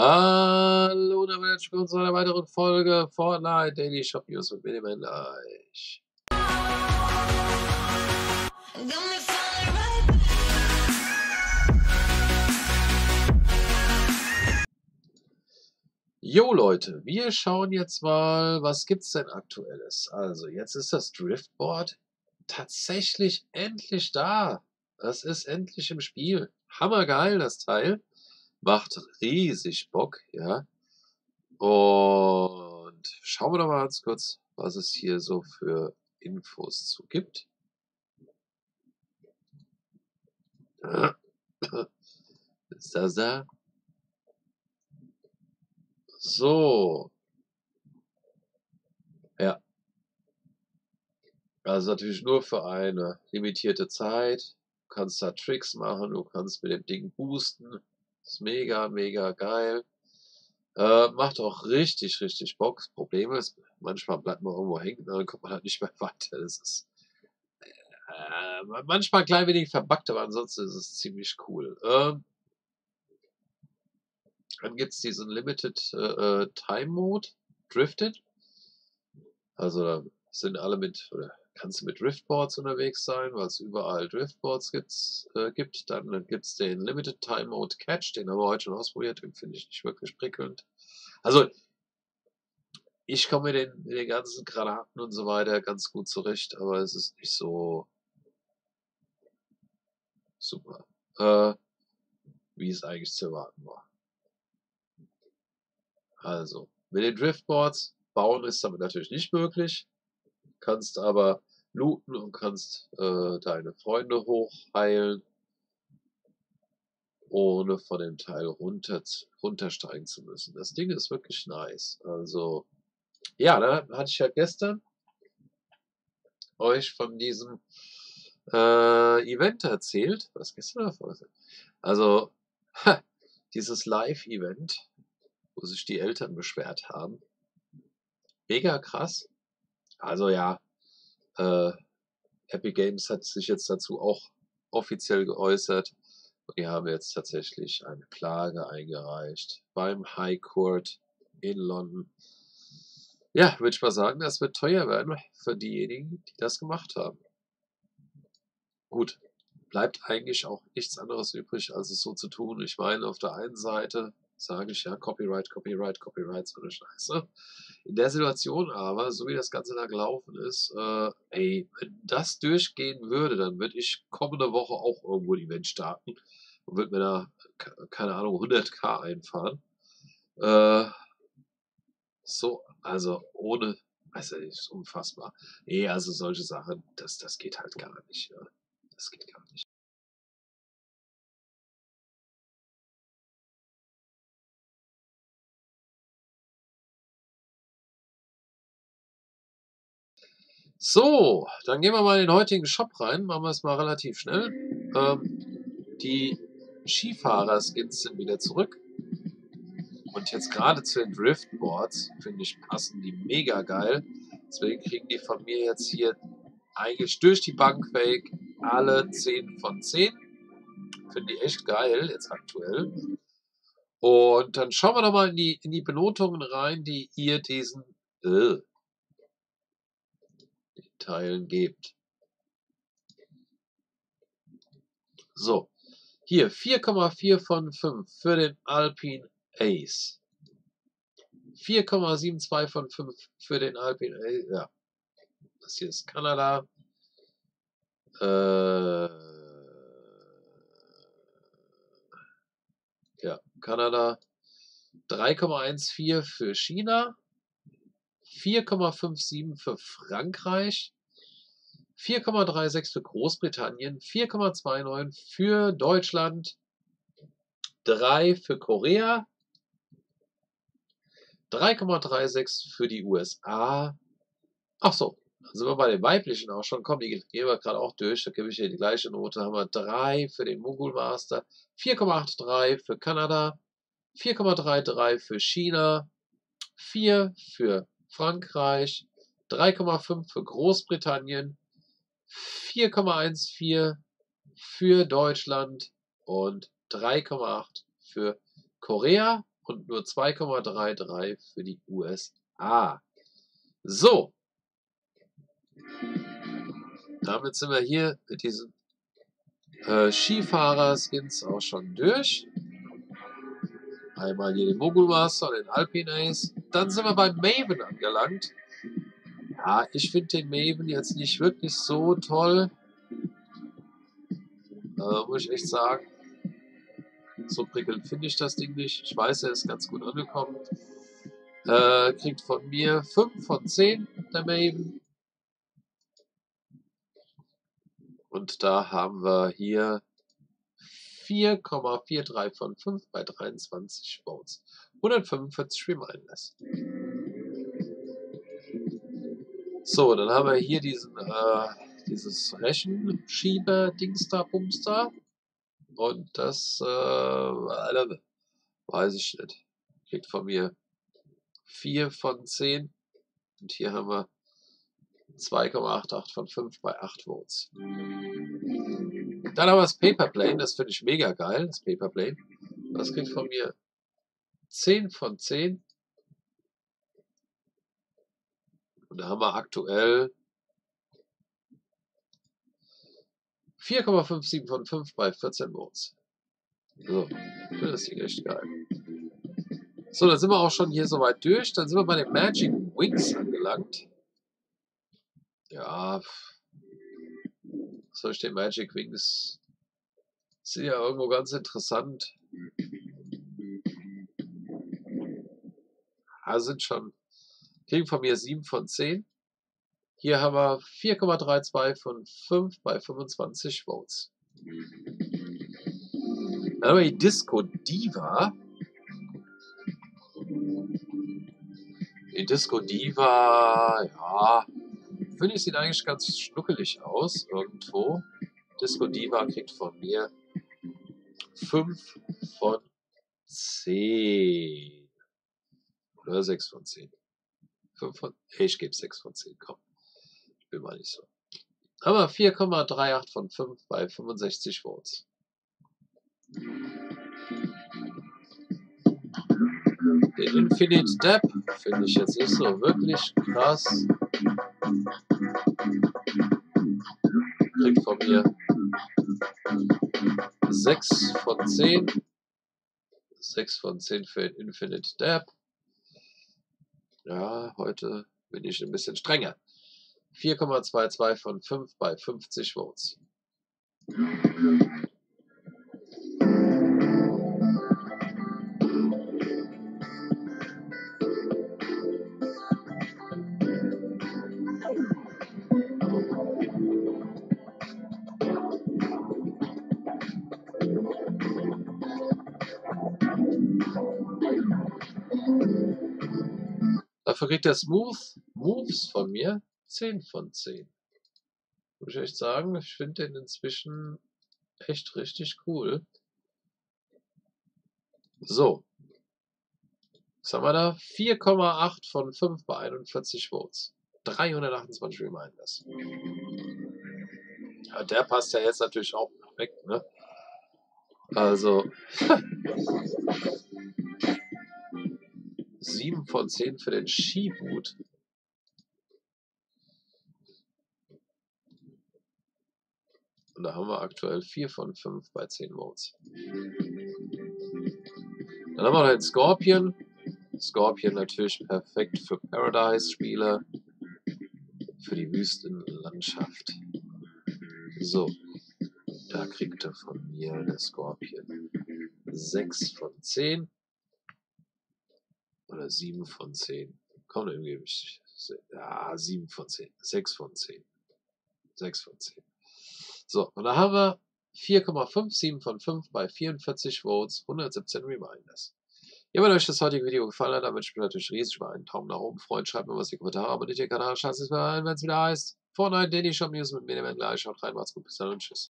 Hallo, und herzlich willkommen zu einer weiteren Folge Fortnite Daily Shop News mit Miniman Leich. Jo Leute, wir schauen jetzt mal, was gibt's denn aktuelles? Also, jetzt ist das Driftboard tatsächlich endlich da. Das ist endlich im Spiel. Hammergeil, das Teil. Macht riesig Bock, ja. Und schauen wir doch mal ganz kurz, was es hier so für Infos zu gibt. Ist das da? So. Ja. Also natürlich nur für eine limitierte Zeit. Du kannst da Tricks machen, du kannst mit dem Ding boosten. Ist mega, mega geil. Äh, macht auch richtig, richtig Bock. Das Problem ist, manchmal bleibt man irgendwo hängen, dann kommt man halt nicht mehr weiter. Das ist äh, manchmal ein klein wenig verbuggt, aber ansonsten ist es ziemlich cool. Ähm, dann gibt es diesen Limited äh, äh, Time Mode, Drifted. Also da sind alle mit, oder kannst du mit Driftboards unterwegs sein, weil es überall Driftboards gibt's, äh, gibt. Dann gibt es den Limited Time Mode Catch, den haben wir heute schon ausprobiert, den finde ich nicht wirklich prickelnd. Also, ich komme mit den, mit den ganzen Granaten und so weiter ganz gut zurecht, aber es ist nicht so super, äh, wie es eigentlich zu erwarten war. Also, mit den Driftboards bauen ist damit natürlich nicht möglich kannst aber looten und kannst äh, deine Freunde hochheilen, ohne von dem Teil runter, runtersteigen zu müssen. Das Ding ist wirklich nice. Also, ja, da hatte ich ja gestern euch von diesem äh, Event erzählt. Was gestern vorgestern? Also, ha, dieses Live-Event, wo sich die Eltern beschwert haben. Mega krass. Also ja, äh, Epic Games hat sich jetzt dazu auch offiziell geäußert. Die haben jetzt tatsächlich eine Klage eingereicht beim High Court in London. Ja, würde ich mal sagen, das wird teuer werden für diejenigen, die das gemacht haben. Gut, bleibt eigentlich auch nichts anderes übrig, als es so zu tun. Ich meine, auf der einen Seite sage ich ja Copyright, Copyright, Copyright, so eine Scheiße. In der Situation aber, so wie das Ganze da gelaufen ist, äh, ey, wenn das durchgehen würde, dann würde ich kommende Woche auch irgendwo ein Event starten und würde mir da, keine Ahnung, 100k einfahren. Äh, so, also ohne, also ist unfassbar. Nee, also solche Sachen, das, das geht halt gar nicht. Ja. Das geht gar nicht. So, dann gehen wir mal in den heutigen Shop rein. Machen wir es mal relativ schnell. Ähm, die Skifahrer-Skins sind wieder zurück. Und jetzt gerade zu den Driftboards, finde ich, passen die mega geil. Deswegen kriegen die von mir jetzt hier eigentlich durch die Bank weg alle 10 von 10. Finde ich echt geil, jetzt aktuell. Und dann schauen wir doch mal in die, in die Benotungen rein, die ihr diesen äh, Teilen gebt. So, hier 4,4 von 5 für den Alpine Ace. 4,72 von 5 für den Alpine Ace. Ja, das hier ist Kanada. Äh, ja, Kanada. 3,14 für China. 4,57 für Frankreich, 4,36 für Großbritannien, 4,29 für Deutschland, 3 für Korea, 3,36 für die USA. Ach so, sind wir bei den weiblichen auch schon. Komm, die gehen wir gerade auch durch. Da gebe ich hier die gleiche Note. Haben wir 3 für den Mogul Master, 4,83 für Kanada, 4,33 für China, 4 für Frankreich, 3,5 für Großbritannien, 4,14 für Deutschland und 3,8 für Korea. und nur 2,33 für die USA. So. Damit sind wir hier mit diesen äh, Skifahrer-Skins auch schon durch. Einmal hier den Mogul Master und den Alpine Ace. Dann sind wir beim Maven angelangt. Ja, ich finde den Maven jetzt nicht wirklich so toll. Äh, muss ich echt sagen. So prickelnd finde ich das Ding nicht. Ich weiß, er ist ganz gut angekommen. Äh, kriegt von mir 5 von 10 der Maven. Und da haben wir hier 4,43 von 5 bei 23 Votes. 145 Reminders. So, dann haben wir hier diesen, äh, dieses Rechenschieber-Dings da, Bumster. Und das, äh, weiß ich nicht. Kriegt von mir 4 von 10. Und hier haben wir 2,88 von 5 bei 8 Votes. Dann haben wir das Paperplane, das finde ich mega geil, das Paperplane. Das kriegt von mir 10 von 10. Und da haben wir aktuell 4,57 von 5 bei 14 Votes. So, das ist echt geil. So, dann sind wir auch schon hier soweit durch. Dann sind wir bei den Magic Wings angelangt. Ja, den Magic Wings? Sind ja irgendwo ganz interessant. Ja, sind schon, kriegen von mir 7 von 10. Hier haben wir 4,32 von 5 bei 25 Votes. Dann haben wir die Disco Diva. Die Disco Diva, ja, finde ich, sieht eigentlich ganz schnuckelig aus irgendwo. Disco Diva kriegt von mir 5 von 10. Oder 6 von 10. 5 von, ich gebe 6 von 10, komm. Ich bin mal nicht so. Aber 4,38 von 5 bei 65 Votes. Den Infinite Dab finde ich jetzt nicht so wirklich krass. Kriegt von mir 6 von 10. 6 von 10 für den Infinite Dab. Ja, heute bin ich ein bisschen strenger. 4,22 von 5 bei 50 Votes. Dafür kriegt der Smooth Moves von mir 10 von 10. Muss ich echt sagen, ich finde den inzwischen echt richtig cool. So. Was haben wir da? 4,8 von 5 bei 41 Votes. 328 Reminders. Ja, der passt ja jetzt natürlich auch perfekt, ne? Also. 7 von 10 für den Skiboot. Und da haben wir aktuell 4 von 5 bei 10 Votes. Dann haben wir noch den Scorpion. Scorpion natürlich perfekt für Paradise-Spieler. Für die Wüstenlandschaft. So. Da kriegt er von mir der Scorpion 6 von 10 oder 7 von 10. Komm, irgendwie, ja, 7 von 10, 6 von 10. 6 von 10. So, und da haben wir 4,57 von 5 bei 44 Votes, 117 Reminders. Ja, wenn euch das heutige Video gefallen hat, dann wünsche ich mir natürlich riesig über einen Daumen nach oben. Freund, schreibt mir was in die Kommentare, abonniert den Kanal, schaltet es mal ein, wenn es wieder heißt. Fortnite Daily Shop News mit mir, wenn gleich. Schaut rein, macht's gut, bis dann und tschüss.